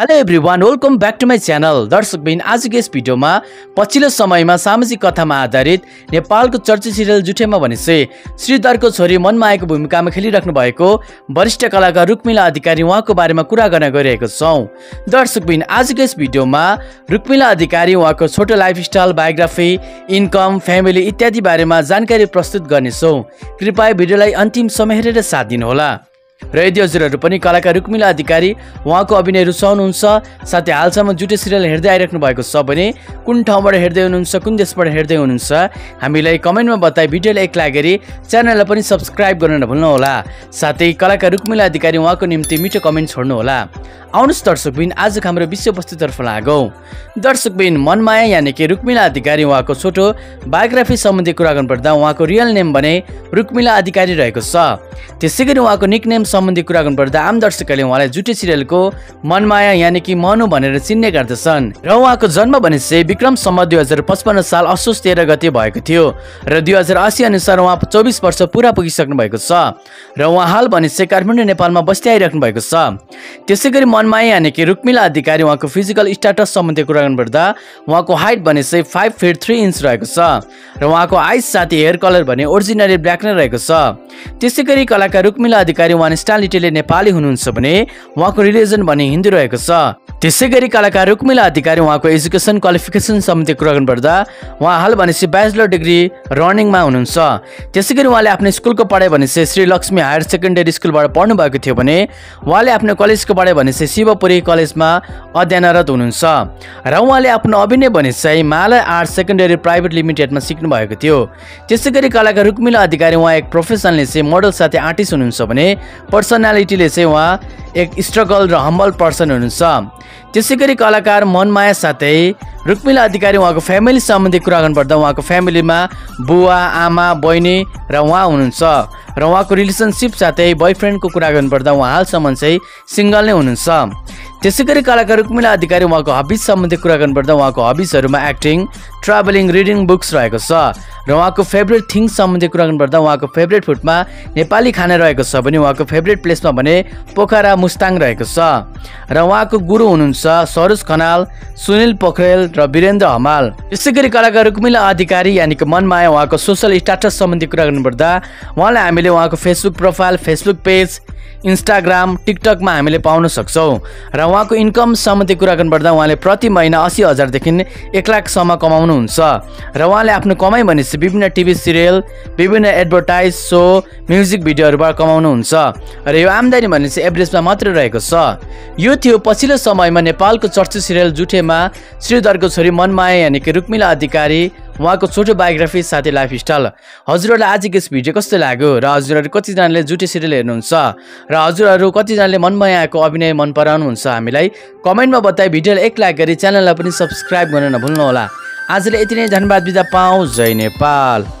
Hello everyone welcome back to my channel दर्शकबिन आजको यस भिडियोमा पछिल्लो समयमा सामाजिक कथामा आधारित नेपालको चर्चित सिरियल जुठेमा भनेपछि श्रीधरको छोरी मनमायाको भूमिकामा खेलिराख्नु भएको वरिष्ठ कलाकार रुक्मिला अधिकारी उहाँको बारेमा कुरा गर्न गइरहेको छौँ। दर्शकबिन आजको यस भिडियोमा रुक्मिला अधिकारी उहाँको छोटो लाइफस्टाइल बायोग्राफी इन्कम फ्यामिली इत्यादि बारेमा जानकारी प्रस्तुत गर्नेछौँ। कृपया भिडियोलाई अन्तिम समय हेरेर साथ दिनुहोला। र यदि हजुरहरू पनि कलाकार रुक्मिला अधिकारी उहाँको अभिनय रुचाउनुहुन्छ साथै हालसम्म जुटे सिरियल हेर्दै आइराख्नु भएको छ भने कुन ठाउँबाट हेर्दै हुनुहुन्छ कुन देशबाट हेर्दै हुनुहुन्छ हामीलाई कमेन्टमा बताए भिडियोलाई एक गरी च्यानललाई पनि सब्सक्राइब गर्न नभुल्नुहोला। साथै कलाकार रुक्मिला अधिकारी उहाँको निम्ति मिठो कमेन्ट छोड्नुहोला। आउनुहोस् दर्शकबिन आजको हाम्रो विषयवस्तुतर्फ लागौँ। दर्शकबिन मनमाया यानि कि रुक्मिला अधिकारी उहाँको छोटो बायोग्राफी सम्बन्धी कुरा गर्नुपर्दा उहाँको रियल नेम भने रुक्मिला अधिकारी रहेको छ। त्यसै गरी उहाँको निक नेम सम्बन्धी कुरा गर्नुपर्दा आम दर्शकहरूले उहाँलाई जुटे सिरियलको मनमाया यानि कि मनु भनेर चिन्ने गर्दछन्। र उहाँको जन्म भने चाहिँ विक्रमसम्म दुई हजार पचपन्न साल असोज तेह्र गते भएको थियो र दुई हजार असी अनुसार उहाँ चौबिस वर्ष पुरा पुगिसक्नु भएको छ र उहाँ हाल भने चाहिँ काठमाडौँ नेपालमा बस्दै आइराख्नु भएको छ। त्यसै गरी मनमाया यानि कि रुक्मिला अधिकारी उहाँको फिजिकल स्ट्याटस सम्बन्धी कुरा गर्नुपर्दा उहाँको हाइट भने चाहिँ फाइभ फिट थ्री इन्च रहेको छ र उहाँको आइस साथी हेयर कलर भने ओरिजिनली ब्ल्याक नै रहेको छ। त्यसै गरी कलाकार रुक्मिला अधिकारी उहाँ स्टालिटीले नेपाली हुनुहुन्छ भने उहाँको रिलिजन भने हिन्दू रहेको छ। त्यसै गरी कलाकार रुक्मिला अधिकारी उहाँको एजुकेसन क्वालिफिकेसन सम्बन्धी कुरा गर्नुपर्दा उहाँ हाल भनेपछि ब्याचलर डिग्री रनिङमा हुनुहुन्छ। त्यसै गरी उहाँले आफ्नो स्कुलको पढाइ भनेपछि श्री लक्ष्मी हायर सेकेन्डरी स्कुलबाट पढ्नुभएको थियो भने उहाँले आफ्नो कलेजको पढाइ भनेपछि शिवपुरी कलेजमा अध्ययनरत हुनुहुन्छ। र उहाँले आफ्नो अभिनय भने चाहिँ मालय आर्ट सेकेन्डरी प्राइभेट लिमिटेडमा सिक्नु भएको थियो। त्यसै गरी कलाकार रुक्मिला अधिकारी उहाँ एक प्रोफेसनले चाहिँ मोडल साथै आर्टिस्ट हुनुहुन्छ भने पर्सनालिटीले चाहिँ उहाँ एक स्ट्रगल र हम्बल पर्सन हुनुहुन्छ। त्यसै गरी कलाकार मनमाया साथै रुक्मिला अधिकारी उहाँको फ्यामिली सम्बन्धी कुरा गर्नुपर्दा उहाँको फ्यामिलीमा बुवा आमा बहिनी र उहाँ हुनुहुन्छ। र उहाँको रिलेसनसिप साथै बोयफ्रेन्डको कुरा गर्नुपर्दा उहाँ हालसम्म चाहिँ सिङ्गल नै हुनुहुन्छ। त्यसै गरी कलाकार रुक्मिला अधिकारी उहाँको हबिज सम्बन्धी कुरा गर्नुपर्दा उहाँको हबिजहरूमा एक्टिङ ट्राभलिङ रिडिङ बुक्स रहेको छ। र उहाँको फेभरेट थिङ्स सम्बन्धी कुरा गर्नुपर्दा उहाँको फेभरेट फुडमा नेपाली खाना रहेको छ भने उहाँको फेभरेट प्लेसमा भने पोखरा मुस्ताङ रहेको छ। र उहाँको गुरु हुनुहुन्छ सरोज खनाल सुनिल पोखरेल र वीरेन्द्र हमाल। त्यसै गरी कलाकार रुक्मिला अधिकारी यानि कि मनमाया उहाँको सोसल स्ट्याटस सम्बन्धी कुरा गर्नुपर्दा उहाँलाई हामीले उहाँको Facebook profile Facebook page Instagram टिकटकमा हामीले पाउन सक्छौँ। र उहाँको इन्कम सम्बन्धी कुरा गर्नुपर्दा उहाँले प्रति महिना असी हजारदेखि एक लाखसम्म कमाउनुहुन्छ। र उहाँले आफ्नो कमाइ भनेपछि विभिन्न टिभी सिरियल विभिन्न एडभर्टाइज सो म्युजिक भिडियोहरूबाट कमाउनुहुन्छ। र यो आम्दानी भनेपछि एभरेजमा मात्रै रहेको छ। यो थियो पछिल्लो समयमा नेपालको चर्चित सिरियल जुठेमा श्रीधरको छोरी मनमाया यानि कि रुक्मिला अधिकारी उहाँको छोटो बायोग्राफी साथै लाइफस्टाइल। हजुरहरूलाई आजको यस भिडियो कस्तो लाग्यो? र हजुरहरू कतिजनाले जुटे सिरियल हेर्नुहुन्छ? र हजुरहरू कतिजनाले मनमायाको अभिनय मन पराउनुहुन्छ? हामीलाई कमेन्टमा बताए भिडियोलाई एक लाइक गरी च्यानललाई पनि सब्सक्राइब गर्न नभुल्नुहोला। आजले यति नै धन्यवाद बिदा पाऊँ। जय नेपाल।